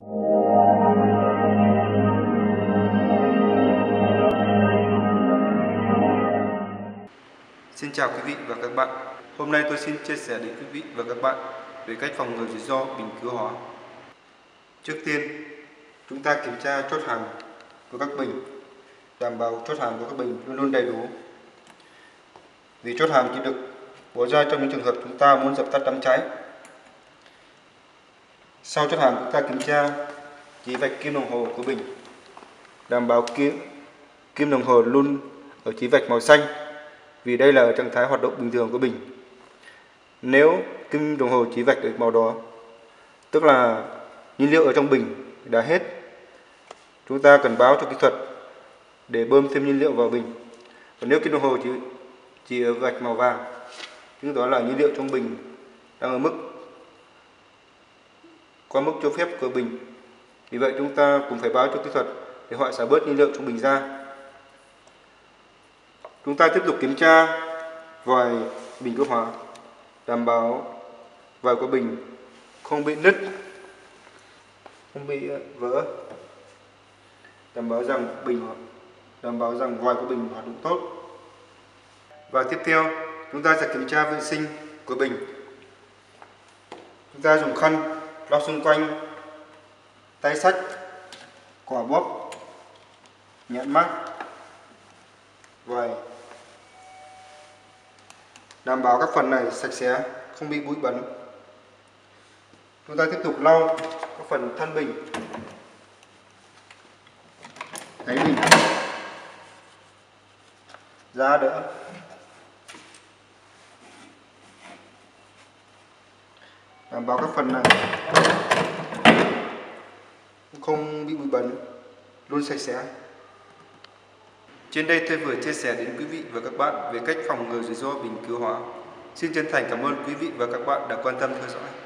Xin chào quý vị và các bạn. Hôm nay tôi xin chia sẻ đến quý vị và các bạn về cách phòng ngừa rủi ro bình cứu hóa. Trước tiên, chúng ta kiểm tra chốt hàng của các bình, đảm bảo chốt hàng của các bình luôn luôn đầy đủ. Vì chốt hàng chỉ được bỏ ra trong những trường hợp chúng ta muốn dập tắt đám cháy. Sau chốt hàng chúng ta kiểm tra chỉ vạch kim đồng hồ của bình, đảm bảo kim kim đồng hồ luôn ở chỉ vạch màu xanh vì đây là ở trạng thái hoạt động bình thường của bình. Nếu kim đồng hồ chỉ vạch ở màu đỏ, tức là nhiên liệu ở trong bình đã hết, chúng ta cần báo cho kỹ thuật để bơm thêm nhiên liệu vào bình. Còn nếu kim đồng hồ chỉ chỉ ở vạch màu vàng, chứng tỏ là nhiên liệu trong bình đang ở mức qua mức cho phép của bình. Vì vậy chúng ta cũng phải báo cho kỹ thuật để họ xả bớt nhiên liệu trong bình ra. Chúng ta tiếp tục kiểm tra vòi bình cứu hỏa, đảm bảo vòi của bình không bị nứt, không bị ờ, vỡ, đảm bảo rằng bình đảm bảo rằng vòi của bình hoạt động tốt. Và tiếp theo, chúng ta sẽ kiểm tra vệ sinh của bình. Chúng ta dùng khăn lau xung quanh tay sách, quả bóp, nhãn mắt vầy đảm bảo các phần này sạch sẽ không bị bụi bẩn. Chúng ta tiếp tục lau các phần thân bình đáy bình ra đỡ. Đảm bảo các phần này không bị bụi bẩn, luôn sạch sẽ trên đây tôi vừa chia sẻ đến quý vị và các bạn về cách phòng ngừa rủi ro bình cứu hóa. Xin chân thành cảm ơn quý vị và các bạn đã quan tâm theo dõi.